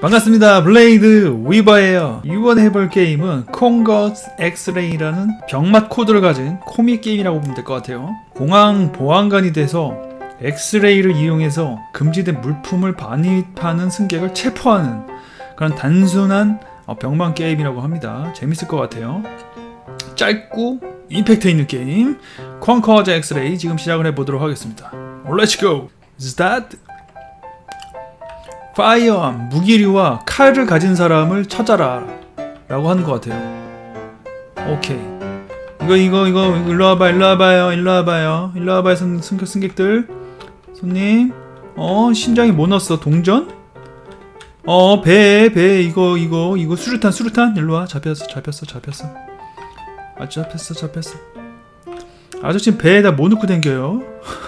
반갑습니다. 블레이드 위버예요. 이번 해볼 게임은 Concourse X-Ray라는 병맛 코드를 가진 코믹 게임이라고 보면 될 것 같아요. 공항 보안관이 돼서 엑스레이를 이용해서 금지된 물품을 반입하는 승객을 체포하는 그런 단순한 어, 병맛 게임이라고 합니다. 재밌을 것 같아요. 짧고 임팩트 있는 게임 Concourse X-Ray 지금 시작을 해보도록 하겠습니다. Let's go! Start! 파이어암, 무기류와 칼을 가진 사람을 찾아라 라고 하는 것 같아요. 오케이. 이거 이거 이거 일로 와봐 일로 와봐요 일로 와봐요. 일로 와봐요 승, 승, 승객들. 손님. 어 심장이 뭐 넣었어? 동전? 어 배 배 이거 이거 이거 수류탄 수류탄? 일로 와. 잡혔어 잡혔어 잡혔어. 아 잡혔어 잡혔어. 아저씨 배에다 뭐 넣고 댕겨요?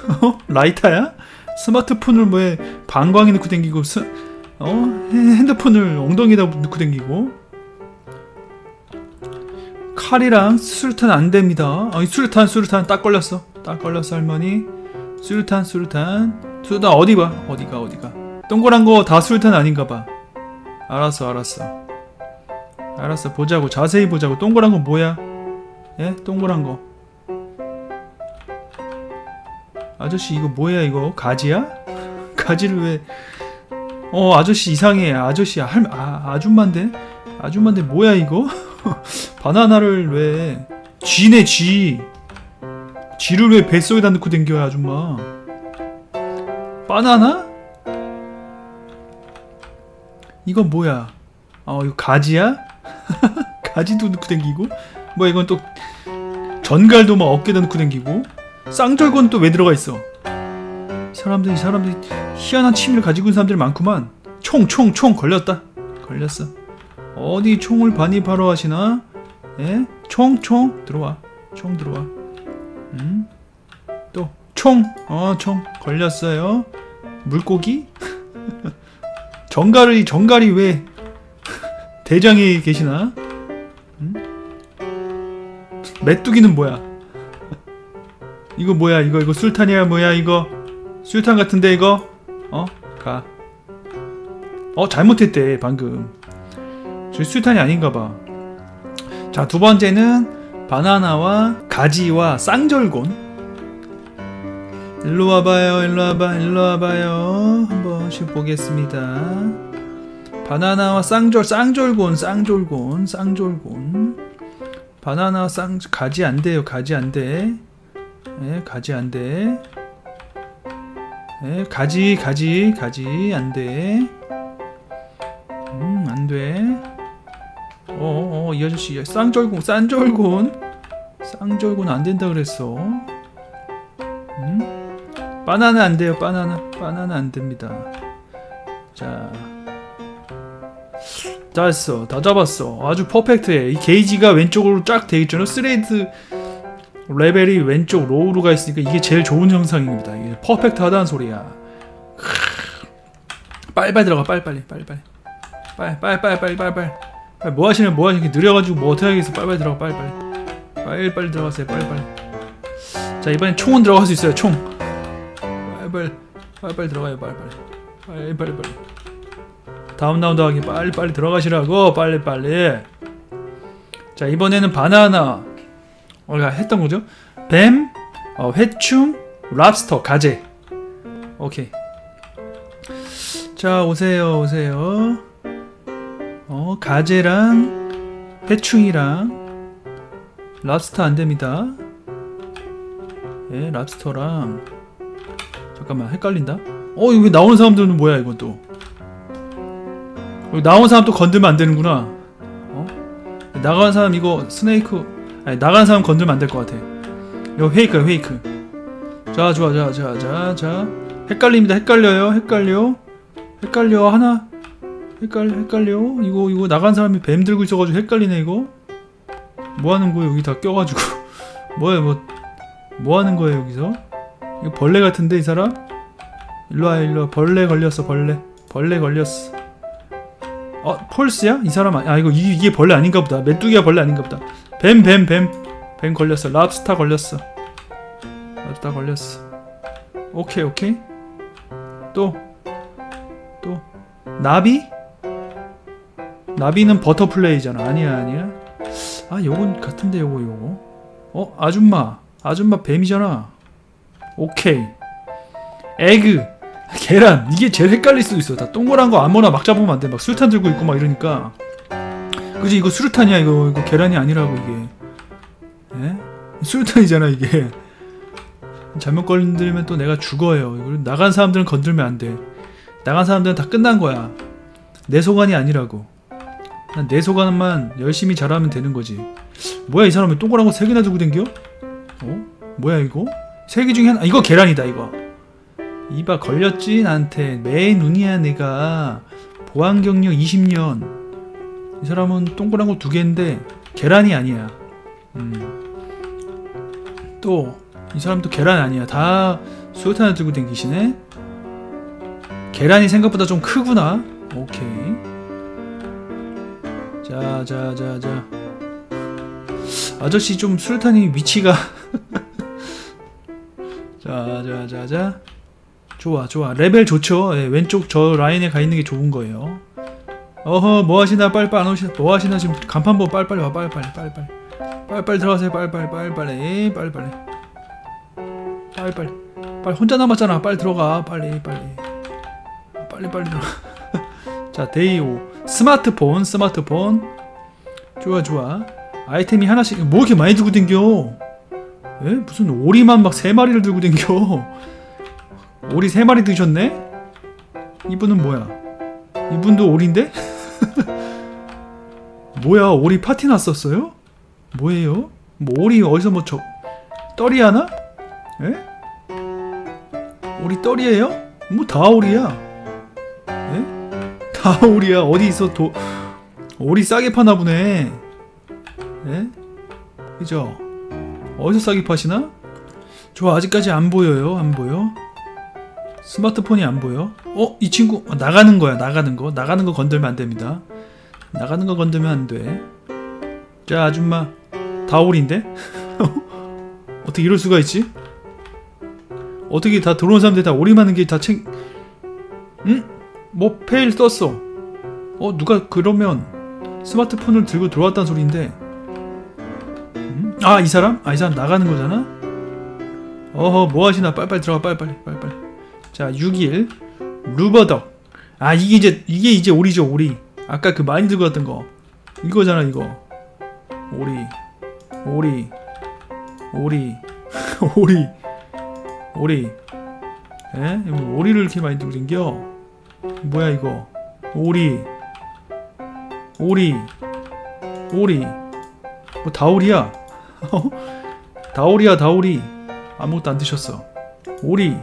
라이터야? 스마트폰을 뭐에 방광에 넣고 댕기고 스, 어 핸드폰을 엉덩이에다 넣고 댕기고 칼이랑 수류탄 안 됩니다. 아, 수류탄 수류탄 딱 걸렸어. 딱 걸렸어 할머니. 수류탄 수류탄 수류탄 어디 봐 어디가 어디가 동그란 거 다 수류탄 아닌가 봐. 알았어 알았어 알았어 보자고 자세히 보자고 동그란 거 뭐야? 예 동그란 거. 아저씨 이거 뭐야 이거 가지야? 가지를 왜? 어 아저씨 이상해 아저씨 할 아, 아줌마인데 아줌마인데 뭐야 이거? 바나나를 왜 쥐네 쥐 쥐를 왜 뱃속에다 넣고 댕겨요 아줌마? 바나나? 이거 뭐야? 어 이거 가지야? 가지도 넣고 댕기고 뭐 이건 또 전갈도 막 어깨에다 넣고 댕기고 쌍절곤 또 왜 들어가 있어? 사람들이 사람들이 희한한 취미를 가지고 있는 사람들이 많구만. 총 총 총 걸렸다. 걸렸어. 어디 총을 반입하러 하시나? 예? 총 총 들어와. 총 들어와. 음? 또 총. 어, 총 걸렸어요. 물고기? 정갈이 정갈이 왜 대장에 계시나? 음? 메뚜기는 뭐야? 이거 뭐야 이거 이거 술탄이야 뭐야 이거? 술탄 같은데 이거? 어? 가. 어 잘못했대 방금. 저 술탄이 아닌가 봐 자 두 번째는 바나나와 가지와 쌍절곤. 일로 와봐요 일로 와봐 일로 와봐요. 한번씩 보겠습니다. 바나나와 쌍절 쌍절곤 쌍절곤 쌍절곤. 바나나 쌍 가지 안 돼요 가지 안돼 예, 가지 안 돼. 예, 가지, 가지, 가지, 안 돼. 음, 안 돼. 어, 어, 이 아저씨, 쌍절곤, 쌍절곤. 쌍절곤 안 된다 그랬어. 음? 바나나 안 돼요, 바나나. 바나나 안 됩니다. 자. 다 했어. 다 잡았어. 아주 perfect해. 이 게이지가 왼쪽으로 쫙 돼 있잖아. threat level이 왼쪽 low로 가 있으니까 이게 제일 좋은 형상입니다. 이게 perfect하다는 소리야. 빨리빨리 들어가 빨리빨리 빨리빨리. 빨리빨리 빨리빨리 빨리 뭐 하시는 뭐 하시는 느려가지고 뭐 어떻게 하겠어. 빨리빨리 들어가 빨리빨리. 빨리빨리 들어가세요 빨리빨리. 자 이번엔 총은 들어갈 수 있어요 총. 빨리빨리 빨리빨리 들어가요 빨리빨리 빨리빨리 빨리. 다음 라운드 하기 빨리빨리 들어가시라고 빨리빨리. 자 이번에는 바나나 우리가 했던 거죠. 뱀, 어, 회충, 랍스터, 가재. 오케이. 자, 오세요, 오세요. 어, 가재랑 회충이랑 랍스터 안 됩니다. 예, 랍스터랑 잠깐만 헷갈린다. 어, 여기 나오는 사람들은 뭐야 이건 또? 여기 나온 사람 또 건들면 안 되는구나. 어? 나간 사람 이거 스네이크 아니, 나간 사람 건들면 안 될 것 같아. 이거 페이크야, 페이크. 자, 좋아, 자, 자, 자, 자. 헷갈립니다. 헷갈려요. 헷갈려. 헷갈려. 하나. 헷갈려, 헷갈려. 이거, 이거 나간 사람이 뱀 들고 있어가지고 헷갈리네, 이거. 뭐 하는 거야, 여기 다 껴가지고. 뭐야, 뭐, 뭐 하는 거야, 여기서? 이거 벌레 같은데, 이 사람? 일로와, 일로와. 벌레 걸렸어, 벌레. 벌레 걸렸어. 어, 폴스야? 이 사람, 아, 이거, 이, 이게 벌레 아닌가 보다. 메뚜기가 벌레 아닌가 보다. 뱀, 뱀, 뱀. 뱀 걸렸어. 랍스타 걸렸어. 랍스타 걸렸어. 오케이, 오케이. 또. 또. 나비? 나비는 버터플레이잖아. 아니야, 아니야. 아, 요건 같은데 요거 요거. 어, 아줌마. 아줌마 뱀이잖아. 오케이. 에그. 계란. 이게 제일 헷갈릴 수도 있어. 다 동그란 거 아무나 막 잡으면 안 돼. 막 수류탄 들고 있고 막 이러니까. 그지 이거 수류탄이야 이거 이거 계란이 아니라고 이게. 예? 수류탄이잖아 이게. 잘못 건들면 또 내가 죽어요. 이걸 나간 사람들은 건들면 안 돼. 나간 사람들은 다 끝난 거야. 내 소관이 아니라고. 난내 소관만 열심히 잘하면 되는 거지. 뭐야 이 사람이 동그란 거세 개나 들고 댕겨? 어? 뭐야 이거? 세 개 중에 하나 이거 계란이다 이거. 이봐 걸렸지 나한테 매 눈이야 내가 보안 경력 20년. 이 사람은 동그란 거 두 개인데 계란이 아니야. 음. 또이 사람도 계란 아니야. 다 수류탄을 들고 댕기시네. 계란이 생각보다 좀 크구나. 오케이. 자, 자, 자, 자. 아저씨 좀 수류탄이 위치가. 자, 자, 자, 자. 좋아, 좋아. 레벨 좋죠. 예, 왼쪽 저 라인에 가 있는 게 좋은 거예요. 어허, 뭐 하시나? 빨리빨리 안 오시나? 뭐 하시나? 지금 간판 보고 빨리빨리 와. 빨리빨리, 빨리빨리. 빨리빨리 들어가세요. 빨리빨리, 빨리빨리. 빨리빨리. 빨리빨리. 빨리 혼자 남았잖아. 빨리 들어가. 빨리, 빨리. 빨리, 빨리 들어가. 자, day 5. 스마트폰, 스마트폰. 좋아, 좋아. 아이템이 하나씩, 뭐 이렇게 많이 들고 댕겨? 에? 무슨 오리만 막세 마리를 들고 댕겨. 오리 세 마리 드셨네? 이분은 뭐야? 이분도 오리인데? 뭐야, 오리 파티 났었어요? 뭐예요? 뭐 오리 어디서 뭐 저, 떨이 하나? 에? 오리 떨이에요? 뭐 다 오리야. 에? 다 오리야. 어디 있어? 도 오리 싸게 파나 보네. 에? 그죠? 어디서 싸게 파시나? 저 아직까지 안 보여요. 안 보여. 스마트폰이 안 보여. 어? 이 친구 어, 나가는 거야. 나가는 거. 나가는 거 건들면 안 됩니다. 나가는 거 건들면 안 돼. 자, 아줌마. 다 오리인데? 어떻게 이럴 수가 있지? 어떻게 다 들어온 사람들 다 많은 게다 챙... 응? 뭐 페일 떴어. 어 누가 그러면 스마트폰을 들고 들어왔다는 소리인데. 음? 아이 사람? 아 이 사람 나가는 거잖아. 어허 뭐 하시나 빨빨 들어가 빨빨 빨빨. 자 6일. 루버덕. 아 이게 이제 이게 이제 오리죠 오리. 아까 그 많이 들고 왔던 거. 이거잖아 이거. 오리. 오리. 오리. 오리. 오리. 에? 뭐 오리를 이렇게 많이 들고 댕겨? 뭐야 이거? 오리. 오리. 오리. 뭐 다오리야? 다오리야 다오리. 아무것도 안 드셨어. 오리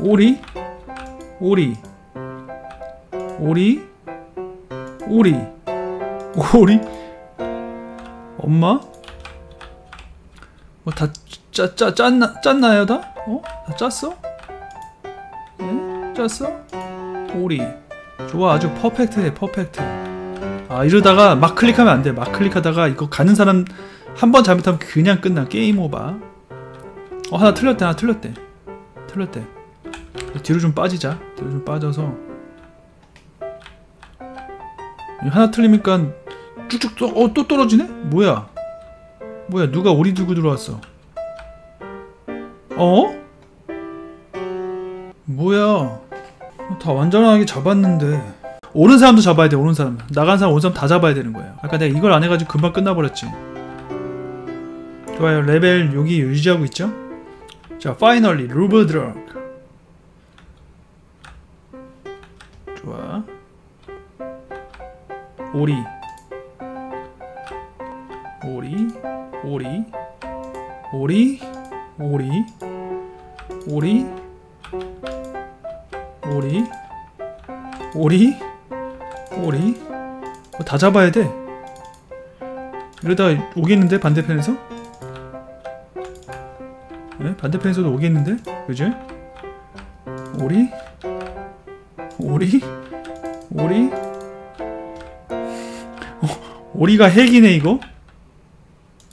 오리? 오리. 오리? 오리. 오리? 엄마? 뭐다 짜, 짜, 짰나, 짰나요 다? 어? 다 짰어? 예? 짰어? 오리. 좋아. 아주 perfect해 perfect. 아 이러다가 막 클릭하면 안돼. 막 클릭하다가 이거 가는 사람 한 번 잘못하면 그냥 끝나. game over. 어 하나 틀렸대 하나 틀렸대. 틀렸대 뒤로 좀 빠지자. 뒤로 좀 빠져서. 하나 틀리니까 쭉쭉 또, 어, 또 떨어지네? 뭐야? 뭐야 누가 오리 들고 들어왔어? 어? 뭐야? 다 완전하게 잡았는데. 오른 사람도 잡아야 돼 오른 사람. 나간 사람 오른 사람 다 잡아야 되는 거예요 아까 내가 이걸 안 해가지고 금방 끝나버렸지. 좋아요. 레벨 여기 유지하고 있죠? 자 finally rubber duck 오리 오리 오리 오리 오리 오리 오리 오리 오리 어, 다 잡아야 돼 이러다 오겠는데 반대편에서? 네? 반대편에서도 오겠는데? 그지? 오리 오리 오리 어, 오리가 핵이네 이거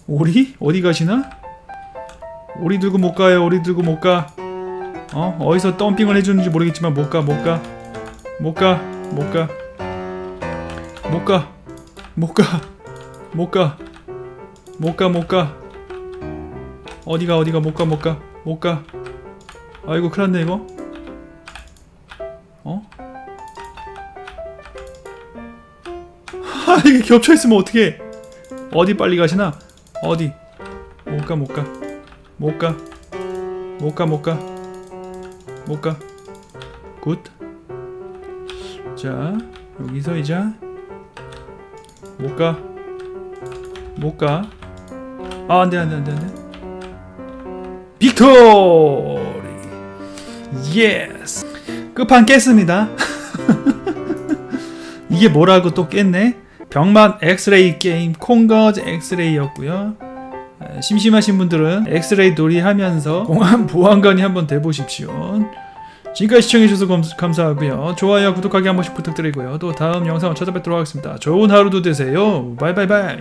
오리? 어디 가시나? 오리 들고 못 가요. 오리 들고 못 가. 어? 어디서 덤핑을 해주는지 모르겠지만 못 가, 못 가. 못 가, 못 가. 못 가. 못 가. 못 가. 못 가, 못 가. 어디가, 어디가, 못 가, 못 가. 못 가. 아이고, 큰일 났네, 이거. 아, 이게 겹쳐있으면 어떡해. 어디 빨리 가시나? 어디? 못 가, 못 가. 못 가. 못 가, 못 가. 못 가. Good. 자, 여기서 이제 못 가. 못 가. 아, 안 돼, 안 돼, 안 돼, 안 돼. Victory! Yes! 끝판 깼습니다. 이게 뭐라고 또 깼네? 병맛 엑스레이 게임 Concourse X-Ray였고요. 에, 심심하신 분들은 엑스레이 놀이 하면서 공항 보안관이 한번 돼보십시오. 지금까지 시청해주셔서 감- 감사하고요. 좋아요, 구독하기 한 번씩 부탁드리고요. 또 다음 영상을 찾아뵙도록 하겠습니다. 좋은 하루도 되세요. Bye bye bye.